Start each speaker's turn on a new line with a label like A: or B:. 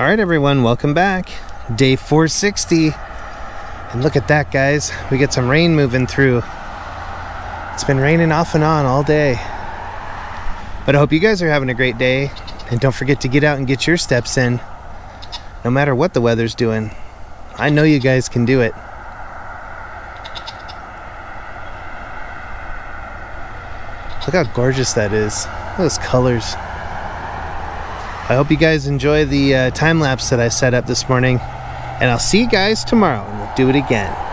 A: All right, everyone, welcome back. Day 460. And look at that, guys. We get some rain moving through. It's been raining off and on all day. But I hope you guys are having a great day. And don't forget to get out and get your steps in, no matter what the weather's doing. I know you guys can do it. Look how gorgeous that is. Look those colors. I hope you guys enjoy the uh, time lapse that I set up this morning. And I'll see you guys tomorrow and we'll do it again.